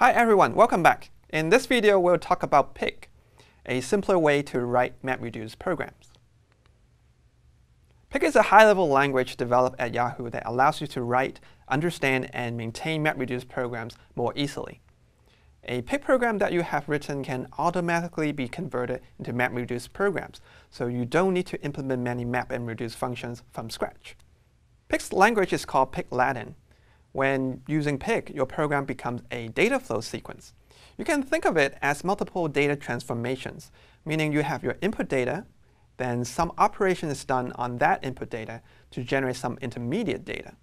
Hi everyone, welcome back. In this video, we'll talk about Pig, a simpler way to write MapReduce programs. Pig is a high-level language developed at Yahoo that allows you to write, understand, and maintain MapReduce programs more easily. A Pig program that you have written can automatically be converted into MapReduce programs, so you don't need to implement many map and reduce functions from scratch. Pig's language is called Pig Latin, when using Pig, your program becomes a data flow sequence. You can think of it as multiple data transformations, meaning you have your input data, then some operation is done on that input data to generate some intermediate data.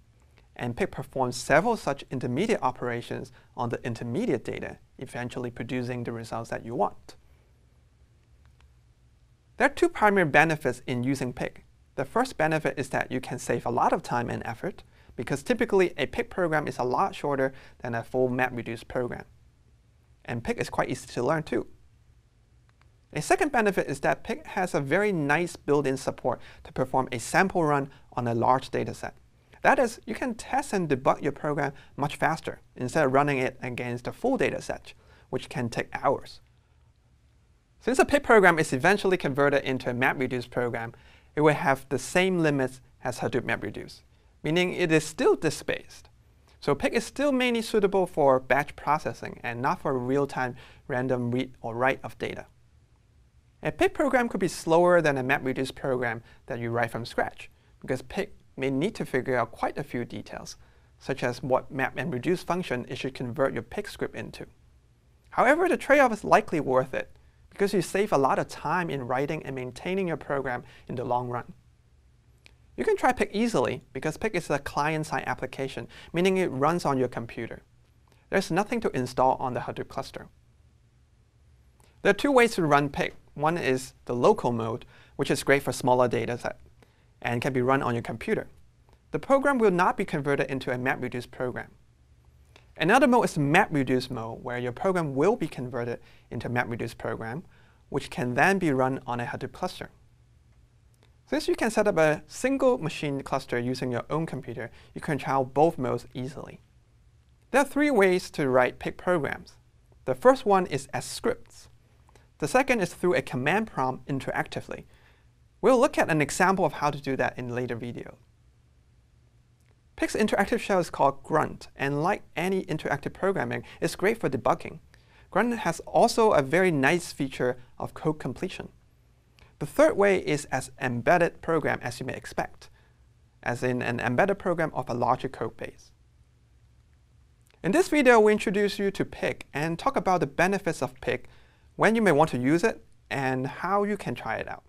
And Pig performs several such intermediate operations on the intermediate data, eventually producing the results that you want. There are two primary benefits in using Pig. The first benefit is that you can save a lot of time and effort because typically a Pig program is a lot shorter than a full MapReduce program. And Pig is quite easy to learn too. A second benefit is that Pig has a very nice built-in support to perform a sample run on a large dataset. That is, you can test and debug your program much faster instead of running it against a full dataset, which can take hours. Since a Pig program is eventually converted into a MapReduce program, it will have the same limits as Hadoop MapReduce meaning it is still disk-based. So Pig is still mainly suitable for batch processing and not for real-time random read or write of data. A Pig program could be slower than a MapReduce program that you write from scratch, because Pig may need to figure out quite a few details, such as what map and reduce function it should convert your Pig script into. However, the trade-off is likely worth it, because you save a lot of time in writing and maintaining your program in the long run. You can try Pig easily because Pig is a client-side application, meaning it runs on your computer. There's nothing to install on the Hadoop cluster. There are two ways to run Pig. One is the local mode, which is great for smaller dataset and can be run on your computer. The program will not be converted into a MapReduce program. Another mode is MapReduce mode, where your program will be converted into a MapReduce program, which can then be run on a Hadoop cluster. Since you can set up a single machine cluster using your own computer, you can trial both modes easily. There are three ways to write Pig programs. The first one is as scripts. The second is through a command prompt interactively. We'll look at an example of how to do that in later video. Pig's interactive shell is called Grunt, and like any interactive programming, it's great for debugging. Grunt has also a very nice feature of code completion. The third way is as embedded program as you may expect, as in an embedded program of a larger code base. In this video, we introduce you to Pig and talk about the benefits of Pig, when you may want to use it, and how you can try it out.